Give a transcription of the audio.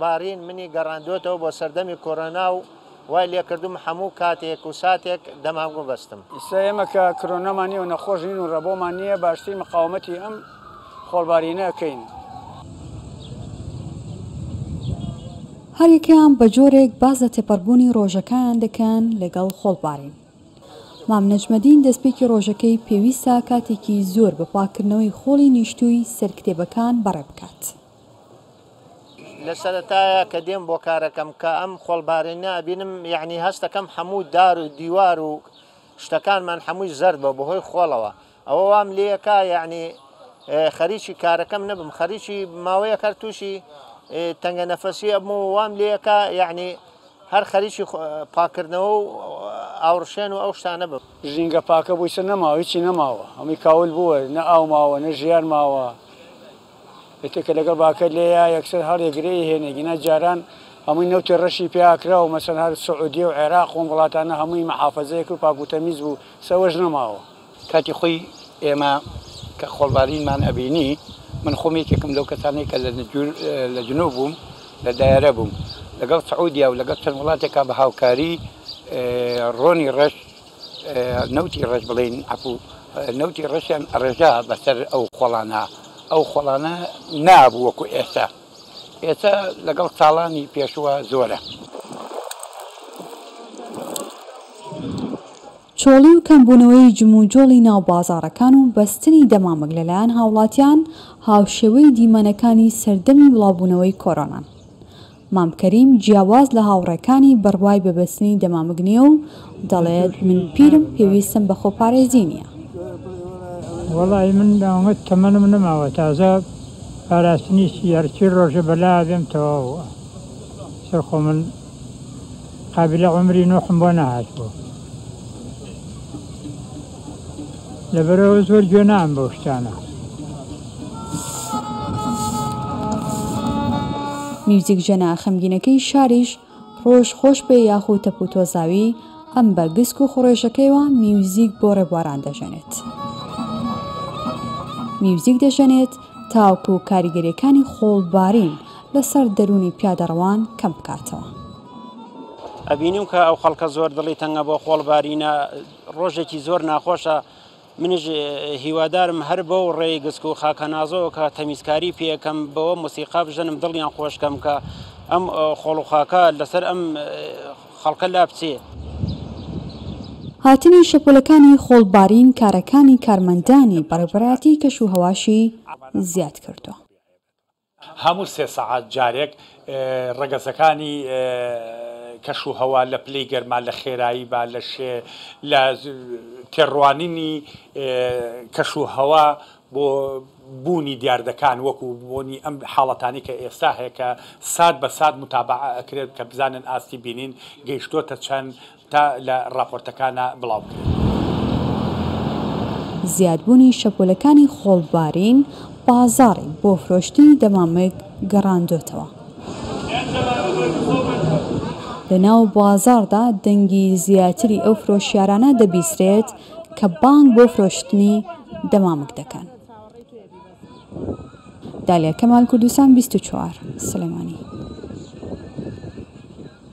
بارین منی گەڕاندووەتەوە بۆ سەردەمی کۆرۆنا و وای لێکردووم هەموو کاتێک و ساتێک دەمام ببەستم. ئیستا ئێمە کە کرۆنامان نیە و نەخۆش نین و ڕەبۆمان نیە باشترین مقاومەتی ئەم خۆڵبارینە ئەکەین. هەریەکەیان بە جۆرێک باس لە تێپەڕبوونی ڕۆژەکایان دەکەن لەگەڵ خۆڵبارین. مام نەجمەدین دەستپێکی ڕۆژەکەی پێویستە کاتێکی زۆر بە پاککردنەوەی خۆڵی نیشتووی سەر کتێبەکان بەڕێ بکات. لە سەرەتایە کە دێم بۆ کارەکەم کە ئەم خۆڵبارێنە ئەبینم یعنی هەستەکەم هەموو دار و دیوار و شتەکانمان هەمووی زەرد بە بەهۆی خۆڵەوە ئەوە وام لەکە یعنی خەریکی کارەکەم نەبم خەریکی ماوەیە کار تووشی تەنگە نەفەسی ئەم و وام لەکە یعنی هەر خەریکی پاکردنەوە و ئاوڕشێن و ئەو شتانە بم ژینگە پاکە بووی چ نەماوە هیچی نەماوە هەمووی کاول بووە نە ئاو ماوە نە ژیان ماوە. یەکێ کە لەگەڵ باکەر لێیە یەکسەر هەڵیەگرێ ی هێنێ گینا جاران هەمووی نەوتی ڕەشی پێ ئاکراو مەسەن هەر سعودیە و عێراق ئوم وڵاتانە هەمووی محافەزەیە کرد و پاک وتەمیز بوو س ئەوەش نەماوە. کاتی خۆی ئێمە کە خۆڵبارینمان ئەبینی من خۆم یەکێکم لەو کەسانەی کە لە نجور لە جنوب بووم لە دایەرە بووم لەگەڵ سعودیا و لەگەڵ چەند وڵاتێکا بە هاوکاری ڕۆنی ڕەش نەوتی ڕەش بڵێین عەفوو نەوتی ڕەشیان ئەڕێژا بەسەر ئەو خۆڵانە ئەو خۆڵانە نابوو وەکو ئێستا ئێستا لەگەڵ ساڵانی پێشوە زۆرە. چۆڵی و کەمبوونەوەی جموجۆڵی ناو بازاڕەکان و بەستنی دەمامک لەلایەن هاوڵاتیان هاوشێوەی دیمەنەکانی سەردەمی بڵاوبوونەوەی کۆرۆنان. مام کەریم جیاواز لە هاوڕێکانی بڕوای بە بەستنی دەمامک نییە و دەڵێت، من پیرم پێویستم بە خۆپارێزی نییە. وەڵایی من ئەوەنە تەمەنم نەماوە تازە پاراستنی چی هەرچی ڕۆژێ بەلاوە بێم تەواوە سەر خۆمن قابیلە عومری نوحم بۆ نەهاتووە. لەبەرئەوە زۆر گوێ نام بەو شتانە. میوزیک ژەنە خەمگینەکەی شاریش ڕۆژ خۆش بێ یاخو تەپ و تۆزاوی ئەم بە گسک و خوڕێژەکەیەوە میوزیک بۆ ڕێبواران دەژەنێت میوزیک دەژەنێت تاوکو و کاریگەریەکانی خۆڵبارین لەسەر دەروونی پیادەڕەوان کەم بکاتەوە ئەبینم کە ئەو خەڵکە زۆر دڵی تەنگە بۆ خۆڵبارینە ڕۆژێکی زۆر ناخۆشە منیش هیوادارم هەر بەو ڕێی گسک و خاکەنازەوە کە تەمیزکاری پێەکەم بەوە موسیقا بژەنم دڵیان خۆشکەم کە ئەم خۆڵوخاکە لەسەر ئەم خەڵکە لا بچێ. هاتنی شەپۆلەکانی خۆڵبارین کارەکانی کارمەندانی بەڕێوبەرایەتی کەشوهەواشی زیاد کردووە. هەموو سێ سەعات جارێک ڕەگەزەکانی کەش و هەوا لە پلەی گەرما، لە خێرایی با، لە شێ، لە تێڕوانینی کەش و هەوا بۆ بوونی دیاردەکان وەکوو بوونی ئەم حاڵەتانەی کە ئێستا هەیە کە سات بە سات متابعە ئەکرێت کە بزانن ئاستی بینین گەیشتۆتە چەند تا لە ڕاپۆرتەکانا بڵاو بکرێت. زیادبوونی شەپۆلەکانی خۆڵبارین بازاڕی بۆ فرۆشتنی دەمامک گەڕاندۆتەوە. لەناو بازاڕدا دەنگی زیاتری ئەو فرۆشیارانە دەبیسرێت کە بانگ بۆ فرۆشتنی دەمامک دەکەن. دالیا کەمال، کوردستان بیست و چوار، سلێمانی.